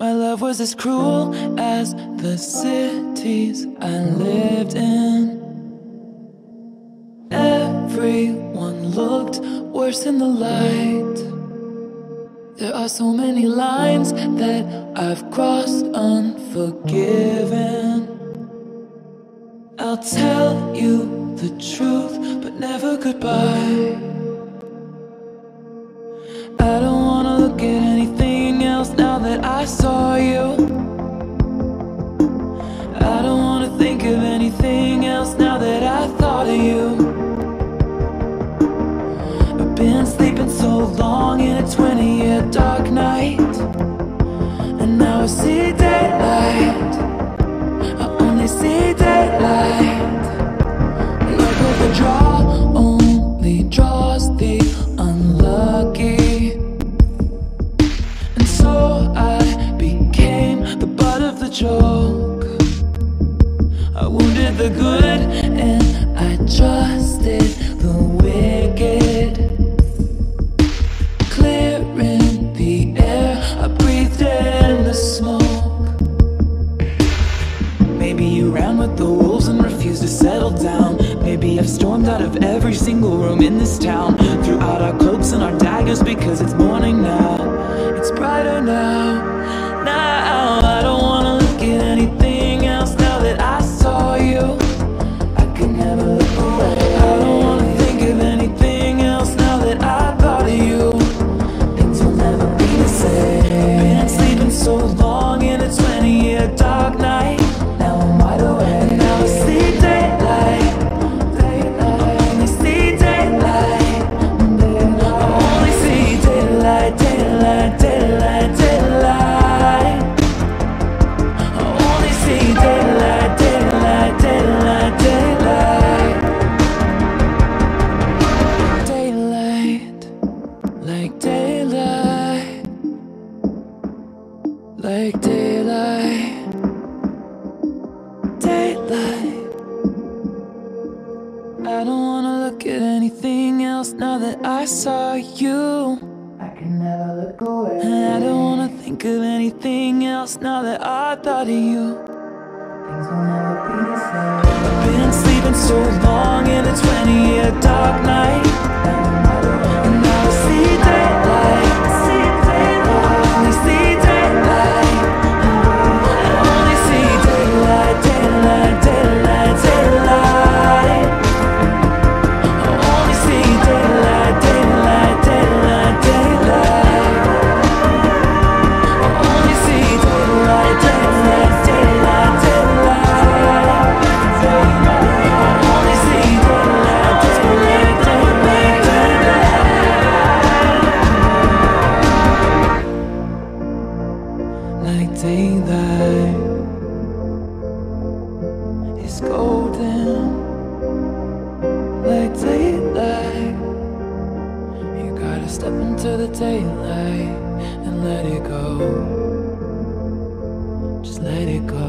My love was as cruel as the cities I lived in. Everyone looked worse in the light. There are so many lines that I've crossed unforgiven. I'll tell you the truth, but never goodbye. I I saw you. The joke. I wounded the good and I trusted the wicked. Clearing the air, I breathed in the smoke. Maybe you ran with the wolves and refused to settle down. Maybe I've stormed out of every single room in this town. Threw out our cloaks and our daggers because it's morning now. It's brighter. Now daylight, daylight. I don't wanna look at anything else now that I saw you. I can never look away. And I don't wanna think of anything else now that I thought of you. Things will never be the same. I've been sleeping so long in a 20 year dark night. Step into the daylight and let it go. Just let it go.